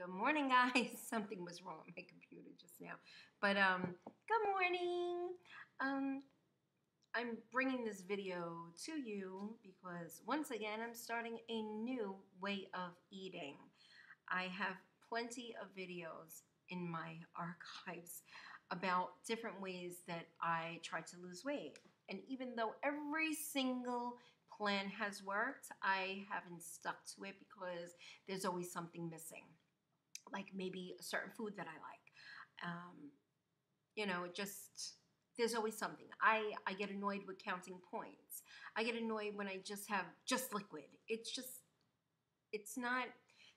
Good morning, guys. Something was wrong with my computer just now. But um, good morning. Um, I'm bringing this video to you because once again, I'm starting a new way of eating. I have plenty of videos in my archives about different ways that I try to lose weight. And even though every single plan has worked, I haven't stuck to it because there's always something missing. Like maybe a certain food that I like. Um, you know, it just there's always something. I, I get annoyed with counting points. I get annoyed when I just have just liquid. It's just, it's not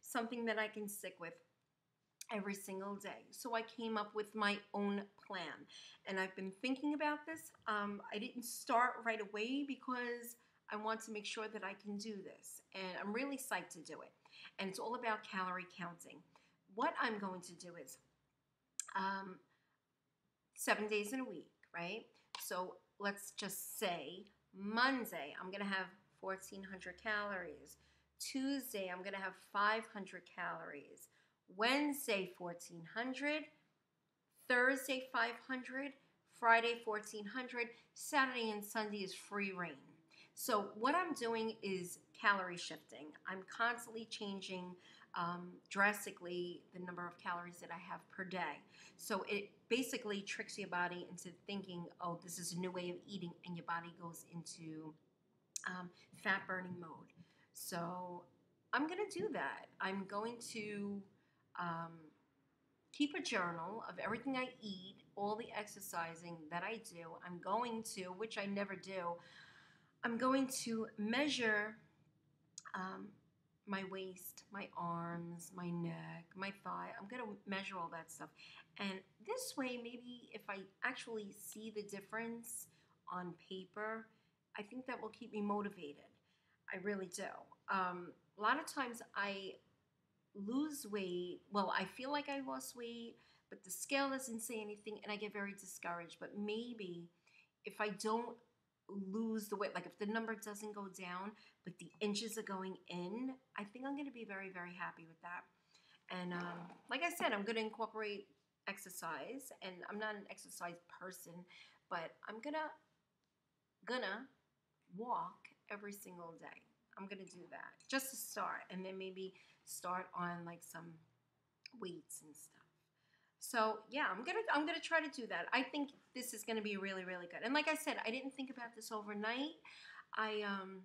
something that I can stick with every single day. So I came up with my own plan. And I've been thinking about this. Um, I didn't start right away because I want to make sure that I can do this. And I'm really psyched to do it. And it's all about calorie counting. What I'm going to do is um, seven days in a week, right? So let's just say Monday, I'm going to have 1400 calories. Tuesday, I'm going to have 500 calories. Wednesday, 1400. Thursday, 500. Friday, 1400. Saturday and Sunday is free rein. So what I'm doing is calorie shifting. I'm constantly changing um, drastically the number of calories that I have per day. So it basically tricks your body into thinking, oh, this is a new way of eating, and your body goes into um, fat burning mode. So I'm going to do that. I'm going to um, keep a journal of everything I eat, all the exercising that I do. I'm going to, which I never do, I'm going to measure um, my waist, my arms, my neck, my thigh. I'm going to measure all that stuff. And this way, maybe if I actually see the difference on paper, I think that will keep me motivated. I really do. Um, a lot of times I lose weight. Well, I feel like I lost weight, but the scale doesn't say anything and I get very discouraged. But maybe if I don't lose the weight, like if the number doesn't go down, but the inches are going in, I think I'm going to be very, very happy with that. And um, like I said, I'm going to incorporate exercise, and I'm not an exercise person, but I'm gonna gonna walk every single day. I'm gonna do that just to start, and then maybe start on like some weights and stuff. So yeah, I'm gonna I'm gonna try to do that. I think this is gonna be really really good. And like I said, I didn't think about this overnight. I um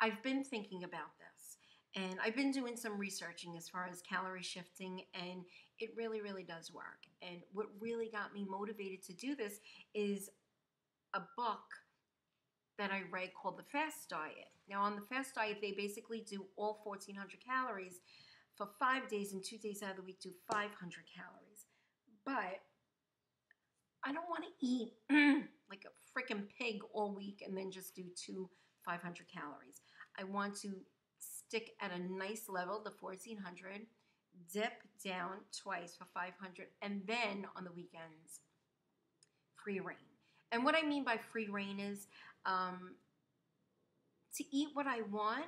I've been thinking about this, and I've been doing some researching as far as calorie shifting, and it really really does work. And what really got me motivated to do this is a book that I read called The Fast Diet. Now, on the Fast Diet, they basically do all 1400 calories for five days and two days out of the week do 500 calories. But I don't want to eat like a freaking pig all week and then just do two 500 calories. I want to stick at a nice level, the 1400, dip down twice for 500, and then on the weekends, free rein. And what I mean by free rein is um, to eat what I want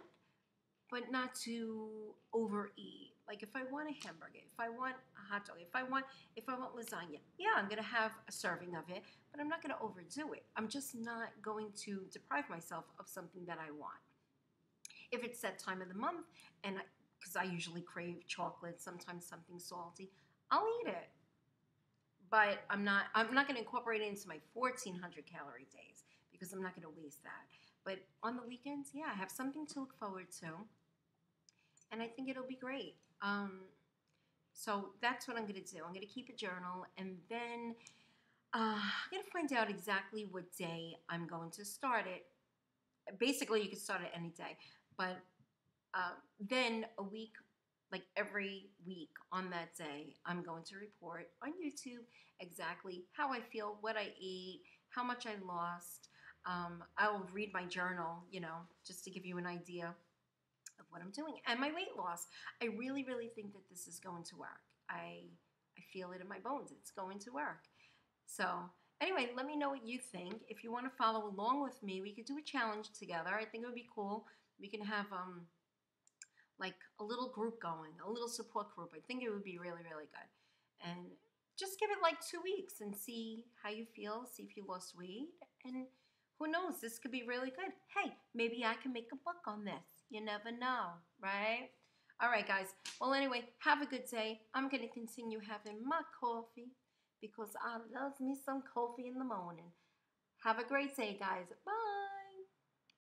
but not to overeat. Like if I want a hamburger, if I want a hot dog, if I want if I want lasagna, yeah, I'm gonna have a serving of it, but I'm not gonna overdo it. I'm just not going to deprive myself of something that I want. If it's that time of the month, and because I, I usually crave chocolate, sometimes something salty, I'll eat it. But I'm not I'm not gonna incorporate it into my 1400 calorie days because I'm not gonna waste that. But on the weekends, yeah, I have something to look forward to and I think it'll be great. Um, so that's what I'm going to do. I'm going to keep a journal, and then uh, I'm going to find out exactly what day I'm going to start it. Basically, you can start it any day, but uh, then a week, like every week on that day, I'm going to report on YouTube exactly how I feel, what I ate, how much I lost. Um, I'll read my journal, you know, just to give you an idea of what I'm doing and my weight loss. I really, really think that this is going to work. I I feel it in my bones. It's going to work. So anyway, let me know what you think. If you want to follow along with me, we could do a challenge together. I think it would be cool. We can have um like a little group going, a little support group. I think it would be really, really good. And just give it like two weeks and see how you feel, see if you lost weight. And who knows, this could be really good. Hey, maybe I can make a book on this. You never know, right? All right, guys. Well, anyway, have a good day. I'm going to continue having my coffee because I love me some coffee in the morning. Have a great day, guys. Bye.